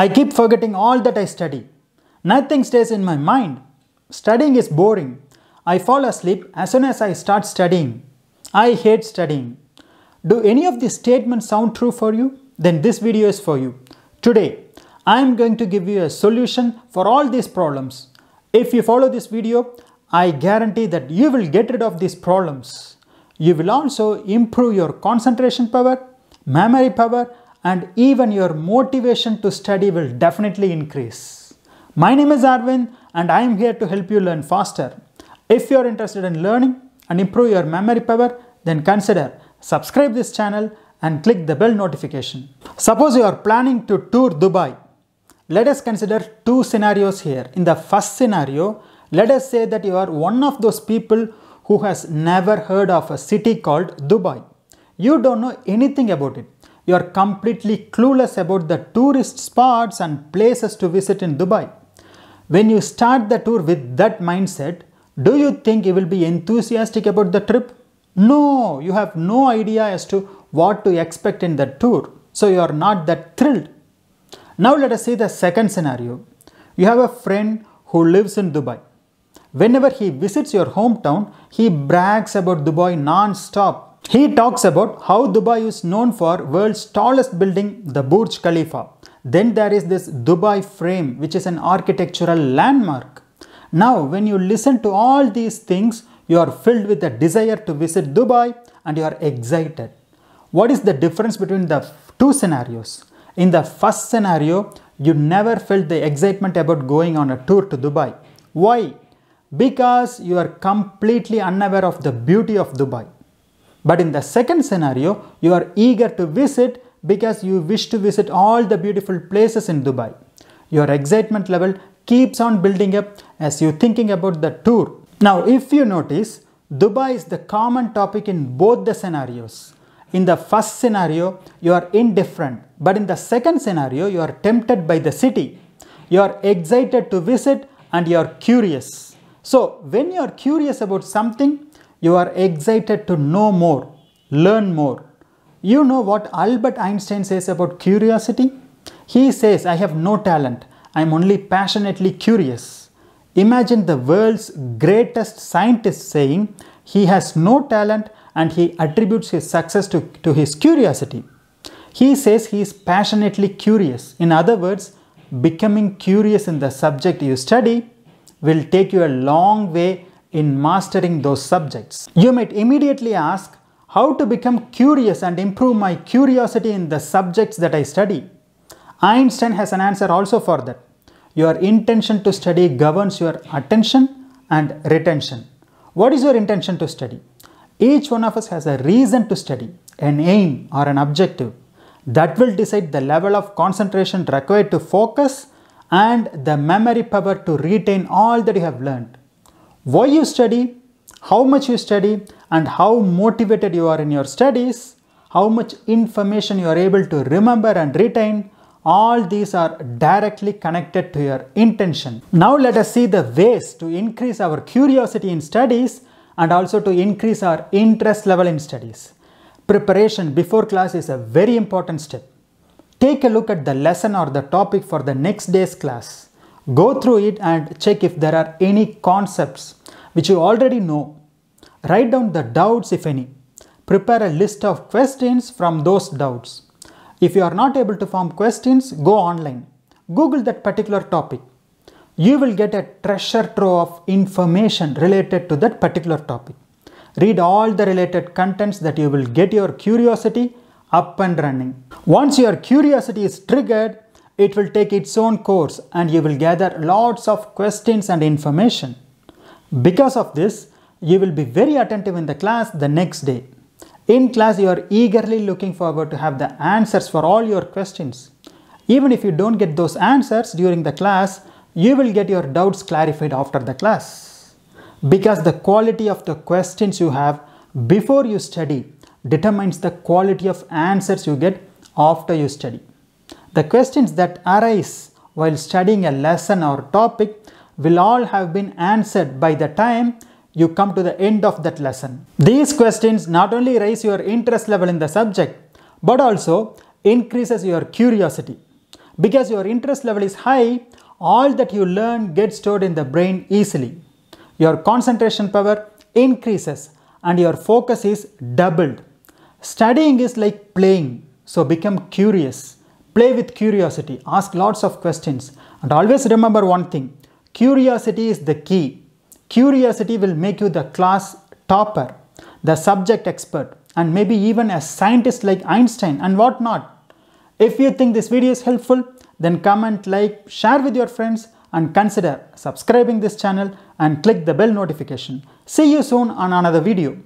I keep forgetting all that I study. Nothing stays in my mind. Studying is boring. I fall asleep as soon as I start studying. I hate studying. Do any of these statements sound true for you? Then this video is for you. Today, I am going to give you a solution for all these problems. If you follow this video, I guarantee that you will get rid of these problems. You will also improve your concentration power, memory power and even your motivation to study will definitely increase. My name is Aravind and I am here to help you learn faster. If you are interested in learning and improve your memory power, then consider subscribe this channel and click the bell notification. Suppose you are planning to tour Dubai. Let us consider two scenarios here. In the first scenario, let us say that you are one of those people who has never heard of a city called Dubai. You don't know anything about it. You are completely clueless about the tourist spots and places to visit in Dubai. When you start the tour with that mindset, do you think you will be enthusiastic about the trip? No, you have no idea as to what to expect in the tour. So you are not that thrilled. Now let us see the second scenario. You have a friend who lives in Dubai. Whenever he visits your hometown, he brags about Dubai non-stop. He talks about how Dubai is known for world's tallest building, the Burj Khalifa. Then there is this Dubai frame, which is an architectural landmark. Now, when you listen to all these things, you are filled with a desire to visit Dubai and you are excited. What is the difference between the two scenarios? In the first scenario, you never felt the excitement about going on a tour to Dubai. Why? Because you are completely unaware of the beauty of Dubai. But in the second scenario, you are eager to visit because you wish to visit all the beautiful places in Dubai. Your excitement level keeps on building up as you're thinking about the tour. Now, if you notice, Dubai is the common topic in both the scenarios. In the first scenario, you are indifferent, but in the second scenario, you are tempted by the city. You are excited to visit and you are curious. So, when you are curious about something, you are excited to know more, learn more. You know what Albert Einstein says about curiosity? He says, I have no talent, I am only passionately curious. Imagine the world's greatest scientist saying he has no talent and he attributes his success to, to his curiosity. He says he is passionately curious. In other words, becoming curious in the subject you study will take you a long way in mastering those subjects. You might immediately ask how to become curious and improve my curiosity in the subjects that I study. Einstein has an answer also for that. Your intention to study governs your attention and retention. What is your intention to study? Each one of us has a reason to study, an aim or an objective. That will decide the level of concentration required to focus and the memory power to retain all that you have learned. Why you study, how much you study, and how motivated you are in your studies, how much information you are able to remember and retain, all these are directly connected to your intention. Now let us see the ways to increase our curiosity in studies and also to increase our interest level in studies. Preparation before class is a very important step. Take a look at the lesson or the topic for the next day's class. Go through it and check if there are any concepts which you already know. Write down the doubts if any. Prepare a list of questions from those doubts. If you are not able to form questions, go online. Google that particular topic. You will get a treasure trove of information related to that particular topic. Read all the related contents that you will get your curiosity up and running. Once your curiosity is triggered, it will take its own course and you will gather lots of questions and information. Because of this, you will be very attentive in the class the next day. In class, you are eagerly looking forward to have the answers for all your questions. Even if you don't get those answers during the class, you will get your doubts clarified after the class. Because the quality of the questions you have before you study determines the quality of answers you get after you study. The questions that arise while studying a lesson or topic will all have been answered by the time you come to the end of that lesson. These questions not only raise your interest level in the subject but also increases your curiosity Because your interest level is high, all that you learn gets stored in the brain easily. Your concentration power increases and your focus is doubled. Studying is like playing, so become curious. Play with curiosity, ask lots of questions, and always remember one thing curiosity is the key. Curiosity will make you the class topper, the subject expert, and maybe even a scientist like Einstein and whatnot. If you think this video is helpful, then comment, like, share with your friends and consider subscribing this channel and click the bell notification. See you soon on another video.